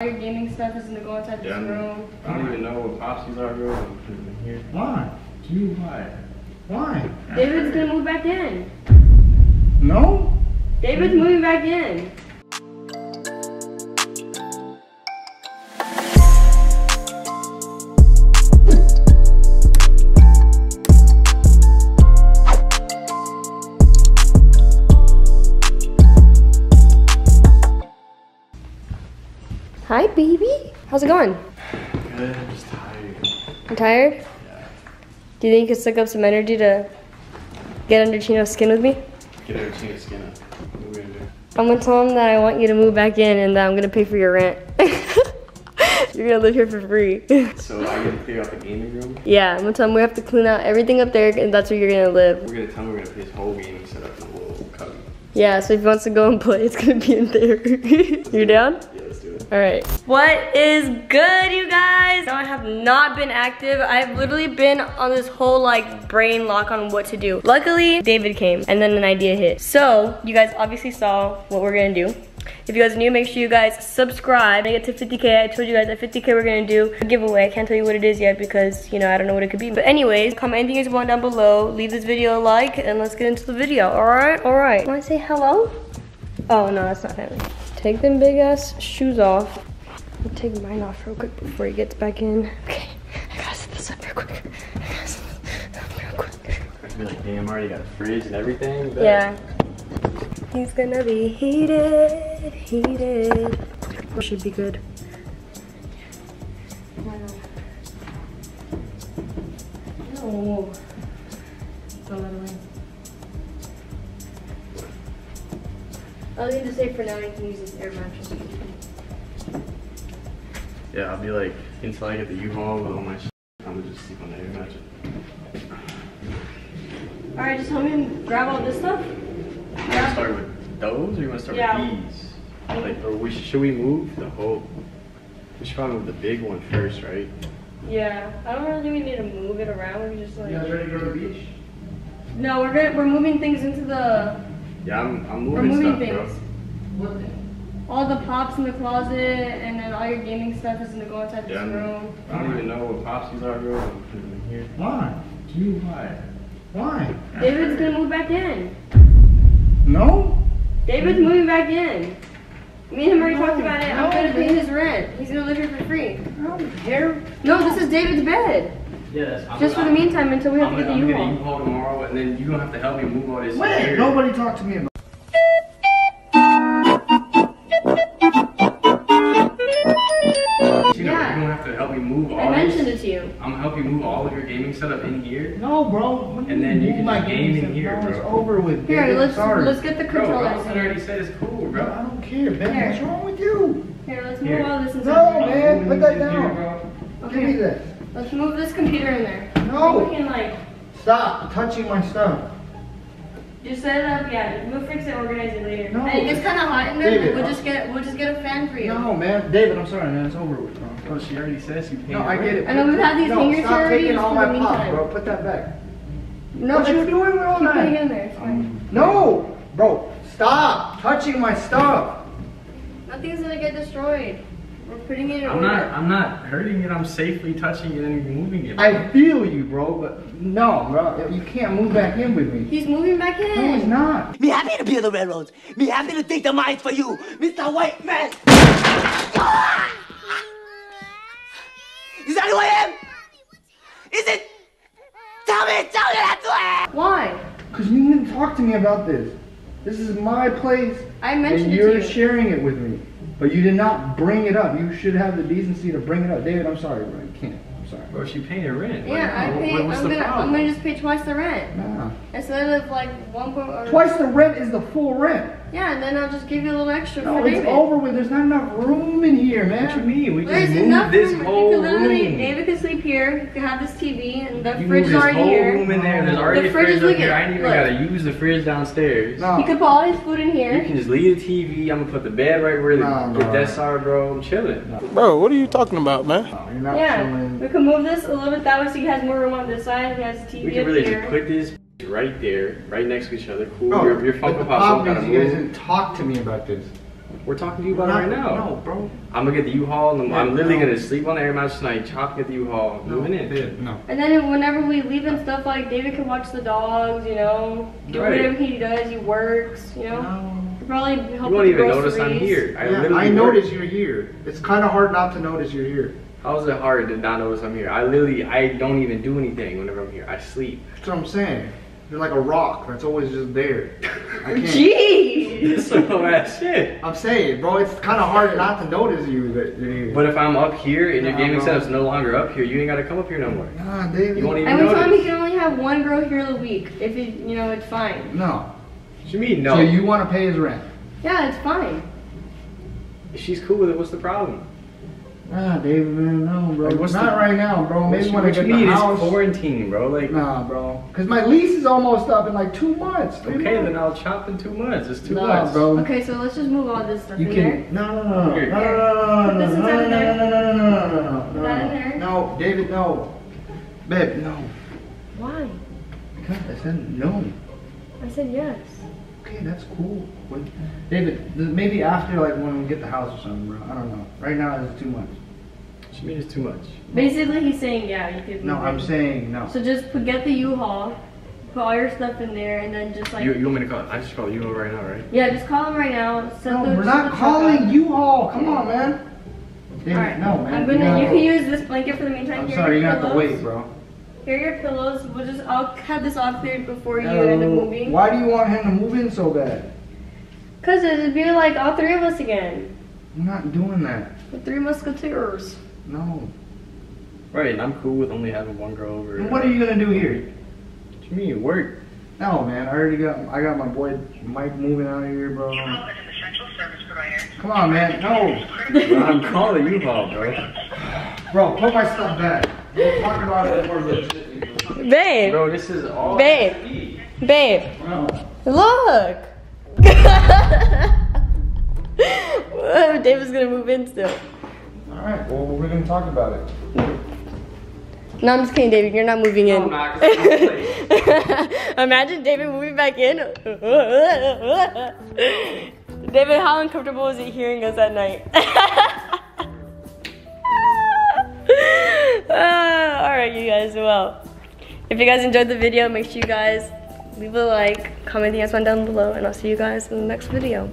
All your gaming stuff is gonna go inside this Yeah, I'm- room. I don't even know what popsies are, bro. I'm putting in here. Why? You why? Why? David's gonna move back in. No? David's moving back in. Hi, baby. How's it going? Good, I'm just tired. Tired? Yeah. Do you think you could suck up some energy to get under Chino's skin with me? Get her chin skin up. What are we gonna do? I'm gonna tell him that I want you to move back in and that I'm gonna pay for your rent. You're gonna live here for free. So I gotta clear out the gaming room. yeah, I'm gonna tell him we have to clean out everything up there and that's where you're gonna live. We're gonna tell him we're gonna put his whole gaming setup in a little cubby. Yeah, so if he wants to go and play, it's gonna be in there. You're down? All right. What is good, you guys? No, I have not been active. I've literally been on this whole like brain lock on what to do. Luckily, David came and then an idea hit. So you guys obviously saw what we're gonna do. If you guys are new, make sure you guys subscribe. When I get to 50K, I told you guys at 50K we're gonna do a giveaway. I can't tell you what it is yet because, you know, I don't know what it could be. But anyways, comment anything you want down below. Leave this video a like and let's get into the video. All right? All right. Wanna say hello? Oh, no, that's not family. Take them big ass shoes off. I'll take mine off real quick before he gets back in. Okay, I gotta set this up real quick. I gotta set this up real quick. I can like, damn, I already got a fridge and everything. but- Yeah. He's gonna be heated, heated. Should be good. No. Don't I'll need to say for now you can use this air mattress. Yeah, I'll be like, until I get the U-Haul with all my shit, I'm gonna just sleep on the air mattress. Alright, just help me grab all this stuff. You wanna start with those or you wanna start Yeah. with these? Like, or we, should we move the whole, we should probably move the big one first, right? Yeah, I don't really think we need to move it around. We can just like. You guys ready to go to the beach? No, we're gonna we're moving things into the. Yeah, I'm, I'm moving moving stuff, things. bro. What thing? All the pops in the closet, and then all your gaming stuff is gonna go inside this Yeah, I'm- room. I don't even know what popsies are, bro. I'm putting in here. Why? You why? Why? David's gonna move back in. No? David's moving back in. Me and him already No, talked about it. I'm gonna pay his rent. He's gonna live here for free. I don't care. No, this is David's bed. Yeah, that's, I'm Just for the I'm- meantime until we have I'm to get gonna, the I'm gonna U-Haul. U-Haul tomorrow, and then you're gonna have to help me move all this When? here. Nobody talked to me about You know, Yeah. you're gonna have to help me move all I mentioned this. it to you. I'm gonna help you move all of your gaming setup in here. No, bro. What do And then you move can my just game games in and- here, no, It's over with. Here, baby. I'm let's sorry. let's get the Bro, controllers. Robinson already said it's cool, Bro, bro. I don't care, Ben. Here. What's wrong with you? Here, let's move Here. all this inside. No, there. man. Put that In here, down. bro. Give me that. Let's move this computer in there. No. We can like Stop touching my stuff. just set it up. Yeah, we'll fix it, organize it later. No. And it gets kind of hot in there. David, we'll uh, just get we'll just get a fan for you. No, man. David, I'm sorry, man. It's over with, bro. Bro, she already says you pay No, I get it. I know we've had these no, hangers stop here already, taking all my the pop, bro. Put that back. No, what you let's- doing with all keep putting it that? in there. It's fine. No, bro. Stop touching my stuff. Nothing's gonna get destroyed. We're putting it in I'm not. I'm not hurting it. I'm safely touching it and moving it. I feel you, bro, but no, bro. You can't move back in with me. He's moving back in. No, he's not. Me happy to be on the railroads. Me happy to take the mines for you, Mr. White Man. Is that who I am? Is it? Tell me, tell me that's who I am. Why? Cause you didn't talk to me about this. This is my place, I and mentioned it you're sharing it with me. But you did not bring it up. You should have the decency to bring it up, David. I'm sorry, bro. You can't. I'm sorry. Bro, she paying her rent. Yeah, Like, I what- pay. what- I'm what's gonna. the I'm gonna just pay twice the rent Nah. instead of like one point. Or, Twice the rent is the full rent. Yeah, and then I'll just give you a little extra No, for it's David. over with. There's not enough room in here, man. What you mean? We There's just moved enough this room. whole you can literally, room. David can sleep here. You can have this TV, and the You fridge is already whole here. room in there. There's already The a fridge fridge is up looking- here. I ain't even look. gotta use the fridge downstairs. No. He could put all his food in here. You can just leave the TV. I'm gonna put the bed right where the, Nah, the nah. desks are, bro. I'm chilling. Bro, what are you talking about, man? No, you're not Yeah, showing. we can move this a little bit that way so he has more room on this side. He has a TV We can up really here. just put this right there, right next to each other. Cool. Bro, your your but Funko the Pop problem is you guys didn't talk to me about this. We're talking to you about Not- it right now. No, bro. I'm gonna get the U-Haul and I'm, I'm literally no. gonna sleep on the air match tonight, chopping at the U-Haul, moving in. babe, no. And then whenever we leave and stuff, like David can watch the dogs, you know, do Right. whatever he does. He works, you know. No. Probably help You with won't the even notice I'm here. I Yeah, literally I notice you're here. It's kind of hard not to notice you're here. How is it hard to not notice I'm here? I literally, I don't even do anything whenever I'm here. I sleep. That's what I'm saying. You're like a rock that's always just there. I can't. Jeez. so ass shit. I'm saying, bro, it's kind of hard not to notice you that you're. But if I'm up here and your Nah, gaming setup's no longer up here, you ain't gotta come up here no more. nah, David. You won't even And we told him he can only have one girl here a week. If it, you know, it's fine. No. What you mean no? So you want to pay his rent? Yeah, it's fine. If she's cool with it, what's the problem? Nah, David, man, no, bro. Like, what's not the- right now, bro. Maybe when I what you get the mean? house. Quarantine, bro. Like, Nah, bro. Cause my lease is almost up in like two months. three okay, months. then I'll chop in two months. It's two Nah, months. bro. Okay, so let's just move all this stuff You in there. can no no no no Here. no no no Put no this no inside of there. no no no no no no Put that in there. no David no babe no Why? because I said no I said yes. Okay that's cool What- David maybe after like when we get the house or something bro I don't know right now it's too much She means it's too much? Basically, he's saying yeah, you could. no I'm in. saying no So just put, get the U-Haul, put all your stuff in there, and then just like You, you want me to call? I just call you right now, right? yeah, just call him right now. Set no the, we're not the calling up. U-Haul come on man David All right, no man I'm gonna. no. You can use this blanket for the meantime. I'm Here sorry you're gonna have to wait bro Here are your pillows. We'll just. I'll have this off here before you end up moving. why do you want him to move in so bad Cause it'd be like all three of us again. I'm not doing that The three musketeers. no Right, and I'm cool with only having one girl over. And what are you gonna do here? What you mean work? No, man. I already got. I got my boy Mike moving out of here, bro. U-Haul an essential service provider. Come on, man. No, I'm calling you, haul bro. Bro. Put my stuff back. We'll talk about it more legit. Babe, Bro, this is all. Babe. babe, No. look. Whoa, David's gonna move in still. All right. Well, we're gonna talk about it. No, I'm just kidding, David. You're not moving in. I'm not, 'cause I'm Imagine David moving back in. David, how uncomfortable is it hearing us at night? You guys. Well, if you guys enjoyed the video, make sure you guys leave a like, comment the answer down below, and I'll see you guys in the next video.